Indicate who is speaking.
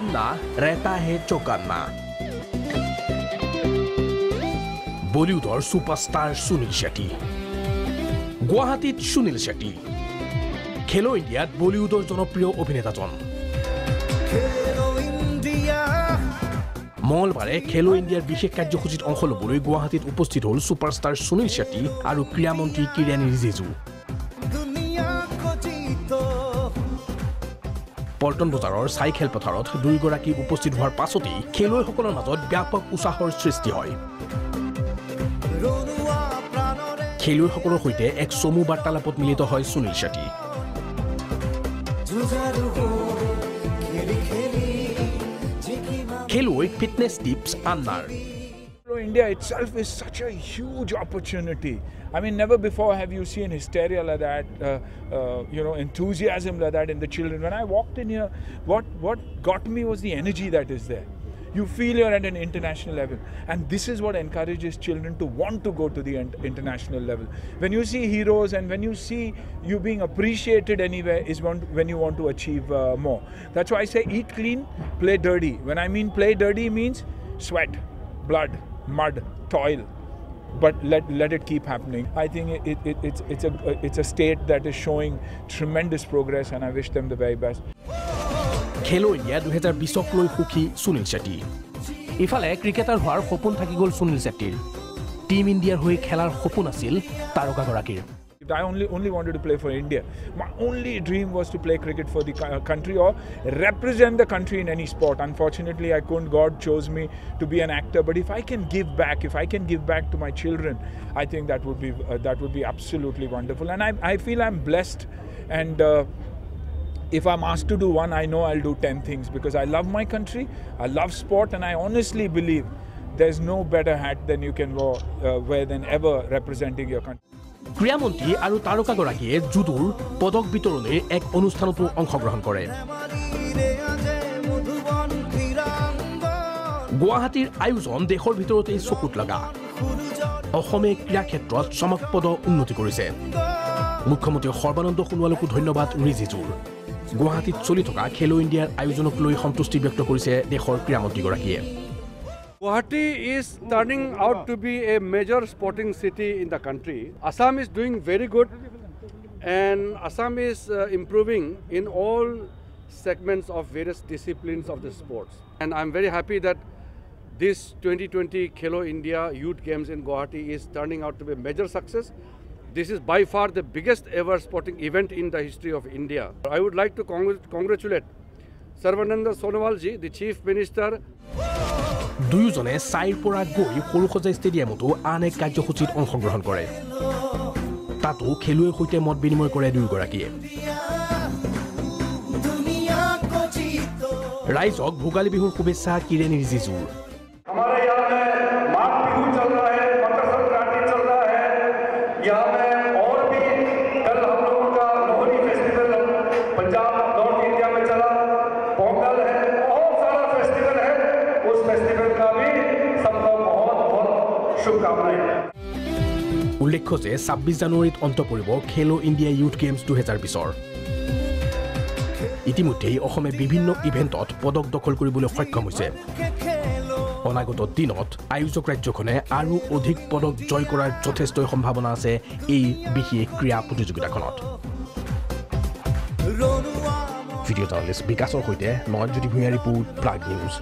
Speaker 1: আন্না ৰেতা হে চৌকান্না বলিউডৰ ছুপাৰষ্টাৰ সুনীল শেট্টি গুৱাহাটীত সুনীল শেট্টি খেলো ইণ্ডিয়াত বলিউডৰ জনপ্ৰিয় অভিনেতাজন. মঙলবাৰে খেলো ইণ্ডিয়াৰ বিশেষ কাৰ্যসূচীত অংশ ল'বলৈ গুৱাহাটীত উপস্থিত হ'ল ছুপাৰষ্টাৰ সুনীল শেট্টি আৰু ক্ৰীড়ামন্ত্ৰী কিৰেণ ৰিজিজু। পল্টন বজাৰৰ চাই খেলপথাৰত দুয়োগৰাকী উপস্থিত হোৱাৰ পাছতেই খেলুৱৈসকলৰ মাজত ব্যাপক উৎসাহৰ সৃষ্টি হয়। খেলুৱৈসকলৰ সৈতে এক চমু বাৰ্তালাপত মিলিত হয় সুনীল শেট্টি খেলুৱৈ ফিটনেছ টিপছ আন্নাৰ।
Speaker 2: India itself is such a huge opportunity. I mean, never before have you seen hysteria like that, uh, uh, you know, enthusiasm like that in the children. When I walked in here, what, what got me was the energy that is there. You feel you're at an international level. And this is what encourages children to want to go to the international level. When you see heroes and when you see you being appreciated anywhere, is when you want to achieve uh, more. That's why I say eat clean, play dirty. When I mean play dirty, means sweat, blood, mud, toil, but let, let it keep happening. I think it, it, it's, it's, a, it's a state that is showing tremendous progress, and I wish them the very best.
Speaker 1: Khelo India দুহেজাৰ বিছক লৈ সুখী সুনীল শেট্টি ইফালে cricketer হোৱাৰ সপোন থাকি গ'ল Sunil শেট্টিৰ team ইণ্ডিয়াৰ হৈ খেলাৰ সপোন আছিল তাৰকাগৰাকীৰ
Speaker 2: I only only wanted to play for India. My only dream was to play cricket for the country or represent the country in any sport. Unfortunately, I couldn't. God chose me to be an actor. But if I can give back, if I can give back to my children, I think that would be uh, that would be absolutely wonderful. And I I feel I'm blessed. And uh, if I'm asked to do one, I know I'll do ten things because I love my country, I love sport, and I honestly believe there's no better hat than you can wear, uh, wear than ever representing your country.
Speaker 1: ক্ৰীড়ামন্ত্ৰী আৰু তাৰকাগৰাকীয়ে জুডোৰ পদক বিতৰণিৰ এক অনুষ্ঠানতো অংশগ্ৰহণ কৰে। গুৱাহাটীৰ আয়োজন দেশৰ ভিতৰতেই চকুত লগা। অসমে ক্ৰীড়া ক্ষেত্ৰত চমকপদ উন্নতি কৰিছে। মুখ্যমন্ত্ৰী সৰ্বানন্দ সোণোৱালকো ধন্যবাদ ৰিজিজুৰ। গুৱাহাটীত চলি থকা খেলো ইণ্ডিয়াৰ আয়োজনক লৈ সন্তুষ্টি ব্যক্ত কৰিছে দেশৰ ক্ৰীড়ামন্ত্ৰীগৰাকীয়ে।
Speaker 3: Guwahati is turning out to be a major sporting city in the country. Assam is doing very good and Assam is uh, improving in all segments of various disciplines of the sports. And I'm very happy that this 2020 Khelo India Youth Games in Guwahati is turning out to be a major success. This is by far the biggest ever sporting event in the history of India. I would like to congr congratulate Sarvananda Sonowal ji, the Chief Minister,
Speaker 1: দুয়োজনে চাইৰ পৰা গৈ সৰুসজাই ষ্টেডিয়ামতো আন এক কাৰ্যসূচীত অংশগ্ৰহণ কৰে। তাতো খেলুৱৈৰ সৈতে মত বিনিময় কৰে দুয়োগৰাকীয়ে। ৰাইজক ভোগালী বিহুৰ শুভেচ্ছা কিৰেণ উল্লেখ্য যে ছাব্বিছ জানুৱাৰীত অন্ত পৰিব খেলো ইণ্ডিয়া ইউথ গেমছ দুহেজাৰ বিছৰ ইতিমধ্যেই অসমে বিভিন্ন ইভেণ্টত পদক দখল কৰিবলৈ সক্ষম হৈছে। অনাগত দিনত আয়োজক ৰাজ্যখনে আৰু অধিক পদক জয় কৰাৰ যথেষ্টই সম্ভাৱনা আছে এই বিশেষ ক্ৰীড়া প্ৰতিযোগিতাখনত। ভিডিঅ' জাৰ্নেলিষ্ট বিকাশৰ সৈতে নয়নজ্যোতি ভূঞা ৰিপোৰ্ট প্ৰাগ নিউজ